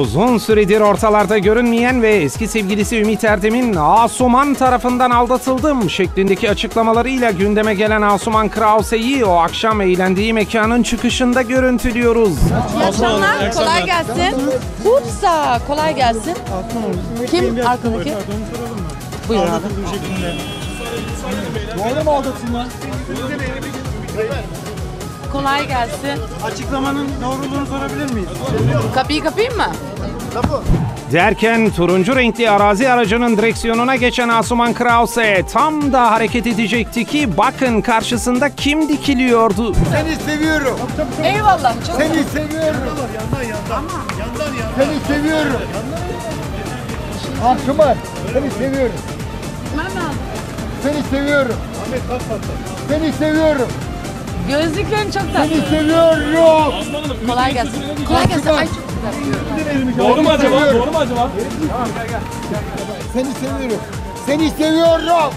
Uzun süredir ortalarda görünmeyen ve eski sevgilisi Ümit Erdem'in Asuman tarafından aldatıldım şeklindeki açıklamalarıyla gündeme gelen Asuman Krause'yi o akşam eğlendiği mekanın çıkışında görüntülüyoruz. İyi akşamlar, kolay gelsin. Bursa, kolay gelsin. Kim arkadaki? Buyur abi. Doğru mu aldatılma? Kolay gelsin. Açıklamanın doğruluğunu sorabilir miyiz? Kapıyı kapayım mı? Derken turuncu renkli arazi aracının direksiyonuna geçen Asuman Krause tam da hareket edecekti ki bakın karşısında kim dikiliyordu. Seni seviyorum. Eyvallah. Çok Seni seviyorum. Seni seviyorum. Asuman, seni seviyorum. Seni seviyorum. Seni seviyorum. Gözlüklerin çok tatlı. Seni seviyorum. Kolay gelsin. Kolay gelsin. Ay çok güzel. Doğru mu acaba? Doğru mu acaba? Seni seviyorum. Seni seviyorum.